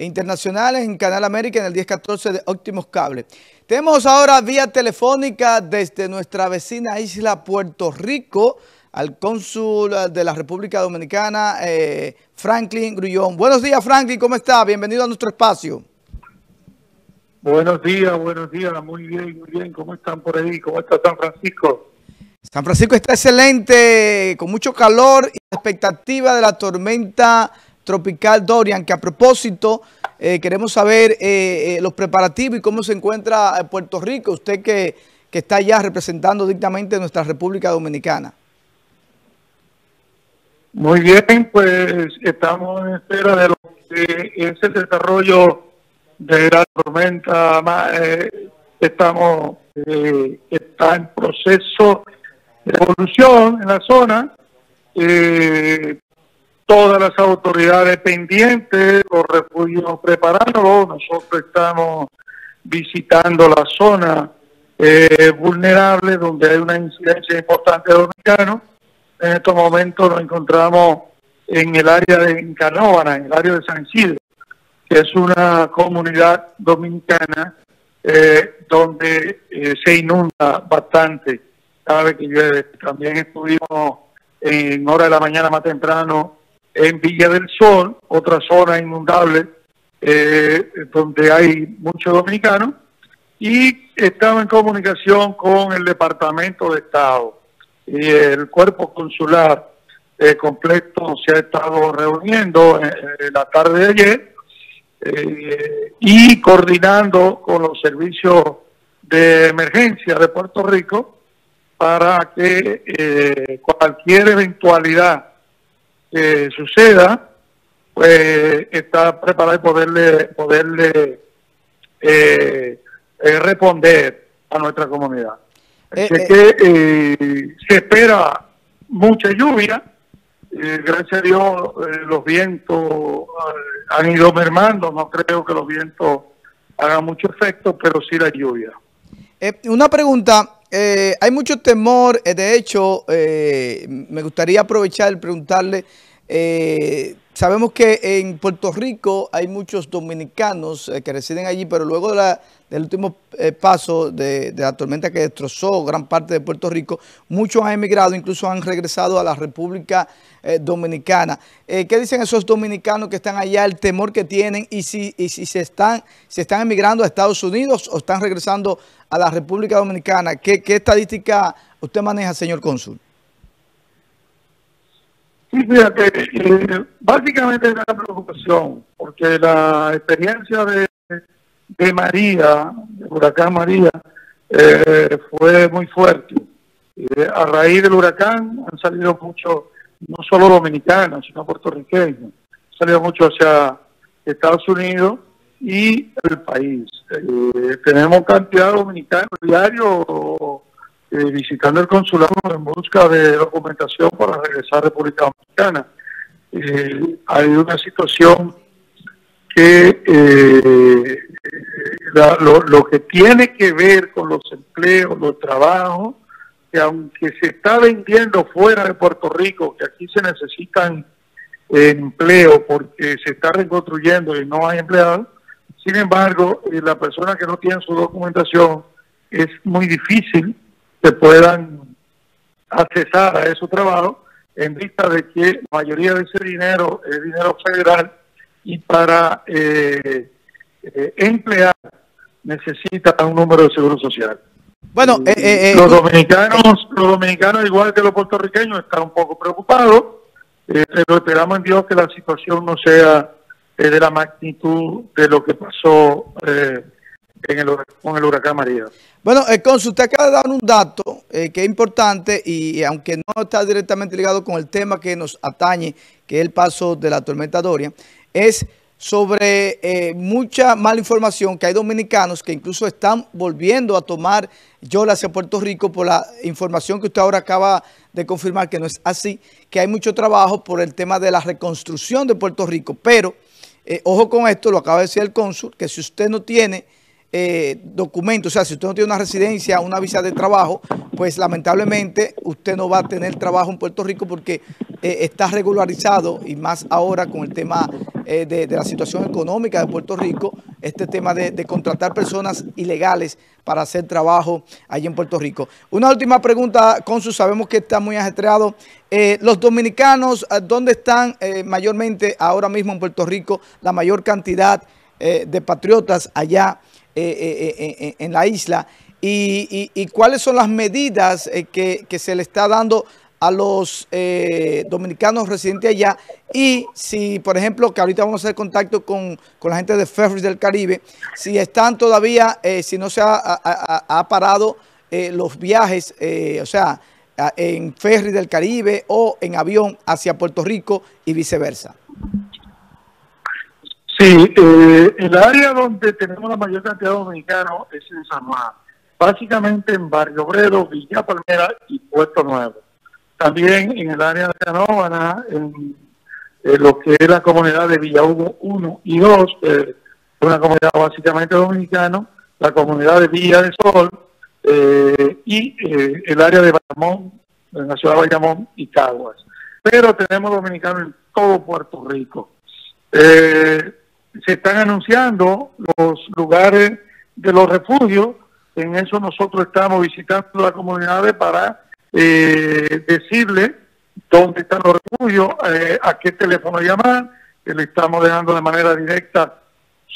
e internacionales en Canal América en el 1014 de Óptimos Cable. Tenemos ahora vía telefónica desde nuestra vecina isla Puerto Rico al cónsul de la República Dominicana, eh, Franklin Grullón. Buenos días, Franklin, ¿cómo está? Bienvenido a nuestro espacio. Buenos días, buenos días, muy bien, muy bien. ¿Cómo están por ahí? ¿Cómo está San Francisco? San Francisco está excelente, con mucho calor y expectativa de la tormenta tropical Dorian, que a propósito eh, queremos saber eh, eh, los preparativos y cómo se encuentra Puerto Rico, usted que, que está allá representando dictamente nuestra República Dominicana. Muy bien, pues estamos en espera de lo que es el desarrollo de la tormenta. estamos, está en proceso de evolución en la zona. Eh, todas las autoridades pendientes, los refugios preparándolos, nosotros estamos visitando la zona eh, vulnerable donde hay una incidencia importante de dominicanos. En estos momentos nos encontramos en el área de Canóvana, en el área de San Isidro, que es una comunidad dominicana eh, donde eh, se inunda bastante cada vez que llueve. También estuvimos en hora de la mañana más temprano en Villa del Sol, otra zona inundable eh, donde hay muchos dominicanos, y estamos en comunicación con el Departamento de Estado. Y el cuerpo consular eh, completo se ha estado reuniendo en, la tarde de ayer eh, y coordinando con los servicios de emergencia de Puerto Rico para que cualquier eventualidad que suceda, pues está preparado y poderle, poderle eh, eh, responder a nuestra comunidad. Eh, Así que se espera mucha lluvia. gracias a Dios los vientos han ido mermando. No creo que los vientos hagan mucho efecto, pero sí la lluvia. una pregunta. Eh, hay mucho temor, eh, de hecho, eh, me gustaría aprovechar y preguntarle, sabemos que en Puerto Rico hay muchos dominicanos que residen allí, pero luego de la, del último paso de, la tormenta que destrozó gran parte de Puerto Rico, muchos han emigrado, incluso han regresado a la República Dominicana. ¿Qué dicen esos dominicanos que están allá, el temor que tienen y si, se están emigrando a Estados Unidos o están regresando a la República Dominicana. ¿Qué, estadística usted maneja, señor cónsul? Sí, fíjate, eh, básicamente es una preocupación, porque la experiencia de, de María, del huracán María, eh, fue muy fuerte. a raíz del huracán han salido muchos, no solo dominicanos, sino puertorriqueños, han salido muchos hacia Estados Unidos y el país. Eh, tenemos cantidad de dominicanos diarios eh, visitando el consulado en busca de documentación para regresar a República Dominicana. Eh, hay una situación que lo, lo, que tiene que ver con los empleos, los trabajos, que aunque se está vendiendo fuera de Puerto Rico, que aquí se necesitan empleo porque se está reconstruyendo y no hay empleados, sin embargo, eh, la persona que no tiene su documentación es muy difícil que puedan accesar a esos trabajos en vista de que la mayoría de ese dinero es dinero federal y para eh, eh, emplear necesita un número de seguro social. Bueno, los dominicanos, los dominicanos igual que los puertorriqueños están un poco preocupados, pero esperamos en Dios que la situación no sea de la magnitud de lo que pasó eh, con el huracán María. Bueno, el eh, usted acaba de dar un dato eh, que es importante y, aunque no está directamente ligado con el tema que nos atañe, que es el paso de la tormenta Doria, es sobre mucha mala información que hay dominicanos que incluso están volviendo a tomar yola hacia Puerto Rico por la información que usted ahora acaba de confirmar que no es así, que hay mucho trabajo por el tema de la reconstrucción de Puerto Rico, pero eh, ojo con esto, lo acaba de decir el cónsul, que si usted no tiene eh, documentos, o sea, si usted no tiene una residencia, una visa de trabajo, pues lamentablemente usted no va a tener trabajo en Puerto Rico porque eh, está regularizado y más ahora con el tema eh, de, la situación económica de Puerto Rico, este tema de, contratar personas ilegales para hacer trabajo allí en Puerto Rico. Una última pregunta, Consul, sabemos que está muy ajetreado. los dominicanos, ¿dónde están mayormente ahora mismo en Puerto Rico la mayor cantidad de patriotas allá eh, eh, eh, en la isla y, cuáles son las medidas que, se le está dando a los dominicanos residentes allá y si, por ejemplo, que ahorita vamos a hacer contacto con, la gente de Ferries del Caribe, si están todavía, si no se ha, parado los viajes, o sea, en ferry del Caribe o en avión hacia Puerto Rico y viceversa. Sí, eh, el área donde tenemos la mayor cantidad de dominicanos es en San Juan, básicamente en Barrio Obrero, Villa Palmera y Puerto Nuevo. También en el área de Canóvana, en, lo que es la comunidad de Villa Hugo 1 y 2, eh, una comunidad básicamente dominicana, la comunidad de Villa de Sol eh, y eh, el área de Bayamón, en la ciudad de Bayamón y Caguas. Pero tenemos dominicanos en todo Puerto Rico. Eh, se están anunciando los lugares de los refugios. En eso nosotros estamos visitando las comunidades para eh, decirle dónde están los refugios, eh, a qué teléfono llamar, que le estamos dejando de manera directa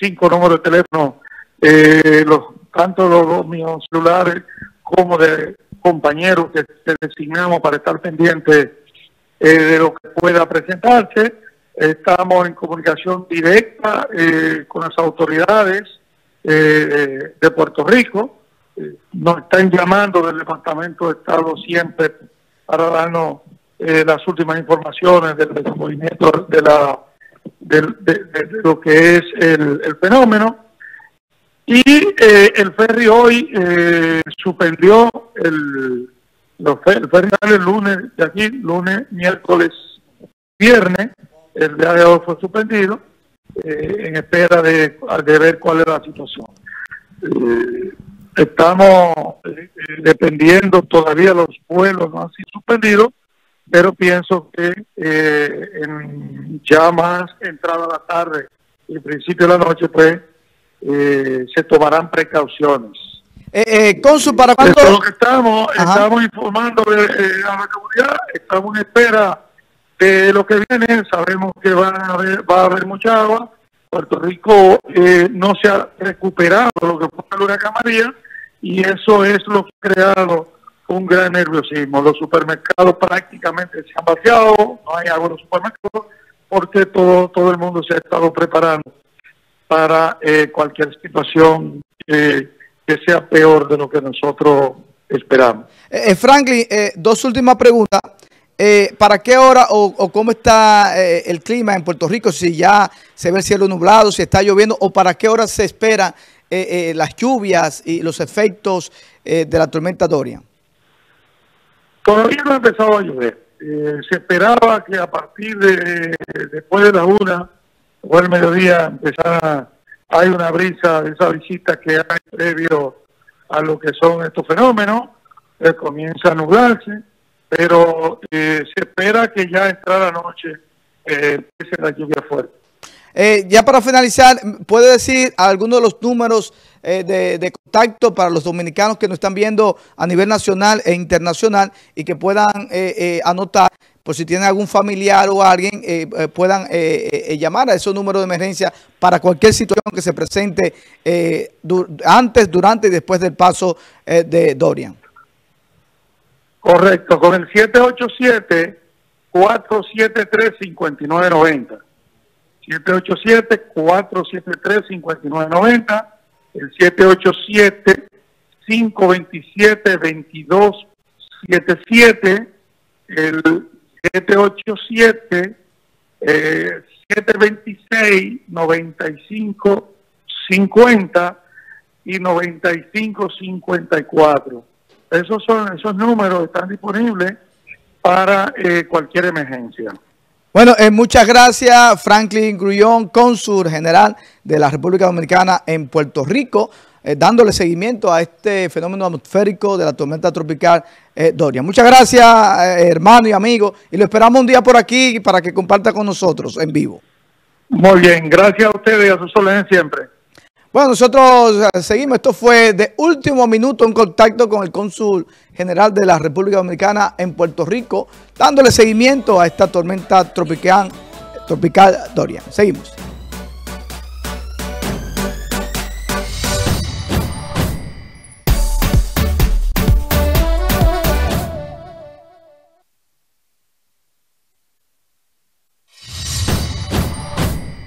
cinco números de teléfono, eh, los, tanto los, míos celulares como de compañeros que, designamos para estar pendientes de lo que pueda presentarse Estamos en comunicación directa eh, con las autoridades eh, de Puerto Rico. Eh, nos están llamando del Departamento de Estado siempre para darnos las últimas informaciones del movimiento de, la, de, lo que es el, fenómeno. Y el ferry hoy suspendió el, los, el ferry el lunes de aquí, lunes, miércoles, viernes el día de hoy fue suspendido eh, en espera de, ver cuál era la situación. Eh, estamos eh, dependiendo todavía los vuelos no han sido suspendidos, pero pienso que en, ya más entrada la tarde y principio de la noche, pues se tomarán precauciones. Eh, Consul, ¿para cuándo? lo que estamos, estamos informando a la comunidad, estamos en espera de lo que viene, sabemos que va a haber, va a haber mucha agua. Puerto Rico eh, no se ha recuperado lo que fue el huracán María y eso es lo que ha creado un gran nerviosismo. Los supermercados prácticamente se han vaciado, no hay agua en los supermercados porque todo, todo el mundo se ha estado preparando para eh, cualquier situación eh, que sea peor de lo que nosotros esperamos. Franklin, dos últimas preguntas. Eh, ¿Para qué hora o, cómo está eh, el clima en Puerto Rico? Si ya se ve el cielo nublado, si está lloviendo, o para qué hora se espera eh, las lluvias y los efectos de la tormenta Dorian? Todavía no ha empezado a llover. se esperaba que a partir de después de la una o el mediodía empezara, hay una brisa de esa visita que hay previo a lo que son estos fenómenos, comienza a nublarse pero eh, se espera que ya entra la noche eh, la lluvia fuerte. Eh, ya para finalizar, ¿puede decir algunos de los números eh, de, contacto para los dominicanos que nos están viendo a nivel nacional e internacional y que puedan anotar, por si tienen algún familiar o alguien, puedan llamar a esos números de emergencia para cualquier situación que se presente antes, durante y después del paso de Dorian? Correcto, con el 787-473-5990. 787-473-5990. El 787-527-2277. El 787 726 95 50 y 95 54 esos son esos números están disponibles para eh, cualquier emergencia. Bueno, eh, muchas gracias Franklin Grullón, cónsul general de la República Dominicana en Puerto Rico. eh, dándole seguimiento a este fenómeno atmosférico de la tormenta tropical eh, Dorian. Muchas gracias, hermano y amigo, y lo esperamos un día por aquí para que comparta con nosotros en vivo. Muy bien, gracias a ustedes y a sus órdenes siempre. Bueno, nosotros seguimos. Esto fue de último minuto en contacto con el cónsul general de la República Dominicana en Puerto Rico, dándole seguimiento a esta tormenta tropical, tropical Dorian. Seguimos.